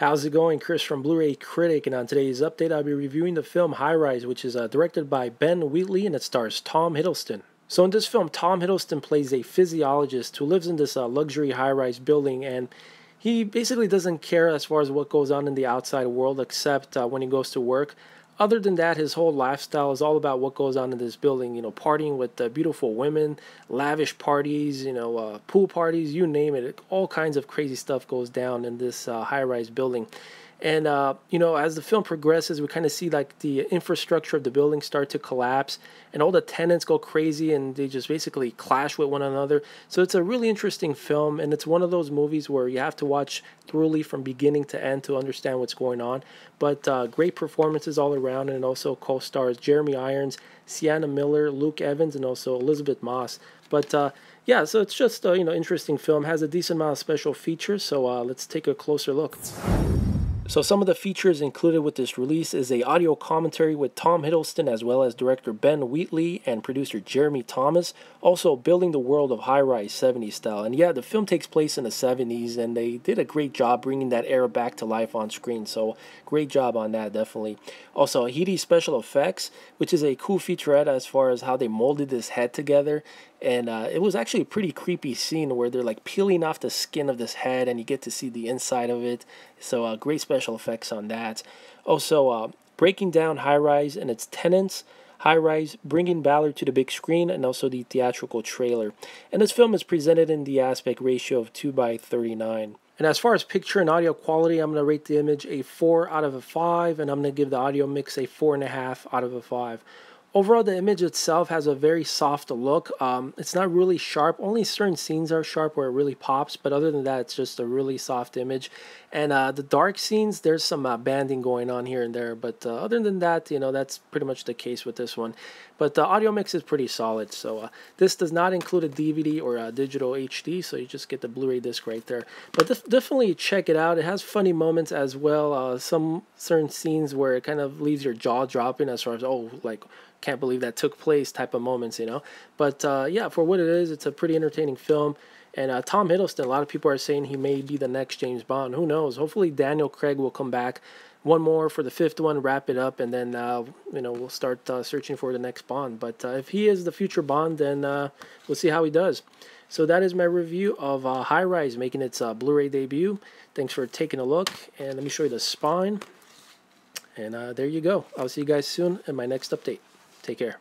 How's it going? Chris from Blu-ray Critic, and on today's update, I'll be reviewing the film High Rise, which is uh, directed by Ben Wheatley and it stars Tom Hiddleston. So in this film, Tom Hiddleston plays a physiologist who lives in this uh, luxury high-rise building, and he basically doesn't care as far as what goes on in the outside world, except uh, when he goes to work other than that, his whole lifestyle is all about what goes on in this building. You know, partying with beautiful women, lavish parties, you know, uh, pool parties, you name it. All kinds of crazy stuff goes down in this uh, high rise building. And uh, you know, as the film progresses, we kind of see like the infrastructure of the building start to collapse, and all the tenants go crazy, and they just basically clash with one another. So it's a really interesting film, and it's one of those movies where you have to watch thoroughly from beginning to end to understand what's going on. But uh, great performances all around, and also co-stars Jeremy Irons, Sienna Miller, Luke Evans, and also Elisabeth Moss. But uh, yeah, so it's just a you know interesting film. Has a decent amount of special features. So uh, let's take a closer look. So some of the features included with this release is a audio commentary with Tom Hiddleston as well as director Ben Wheatley and producer Jeremy Thomas, also building the world of high-rise 70s style. And yeah, the film takes place in the 70s and they did a great job bringing that era back to life on screen. So great job on that, definitely. Also, Heidi special effects, which is a cool featurette as far as how they molded this head together and uh, it was actually a pretty creepy scene where they're like peeling off the skin of this head and you get to see the inside of it so uh, great special effects on that. Also uh, breaking down high rise and its tenants. High rise bringing ballard to the big screen and also the theatrical trailer. And this film is presented in the aspect ratio of 2 by 39 and as far as picture and audio quality, I'm going to rate the image a 4 out of a 5, and I'm going to give the audio mix a 4.5 out of a 5. Overall, the image itself has a very soft look. Um, it's not really sharp. Only certain scenes are sharp where it really pops, but other than that, it's just a really soft image. And uh, the dark scenes, there's some uh, banding going on here and there, but uh, other than that, you know, that's pretty much the case with this one. But the audio mix is pretty solid. So uh, this does not include a DVD or a digital HD, so you just get the Blu-ray disc right there. But definitely check it out. It has funny moments as well. Uh, some certain scenes where it kind of leaves your jaw dropping as far as oh, like can't believe that took place type of moments, you know. But uh, yeah, for what it is, it's a pretty entertaining film. And uh, Tom Hiddleston, a lot of people are saying he may be the next James Bond. Who knows? Hopefully, Daniel Craig will come back. One more for the fifth one, wrap it up, and then uh, you know we'll start uh, searching for the next Bond. But uh, if he is the future Bond, then uh, we'll see how he does. So that is my review of High Rise making its Blu-ray debut. Thanks for taking a look, and let me show you the spine. And there you go. I'll see you guys soon in my next update. Take care.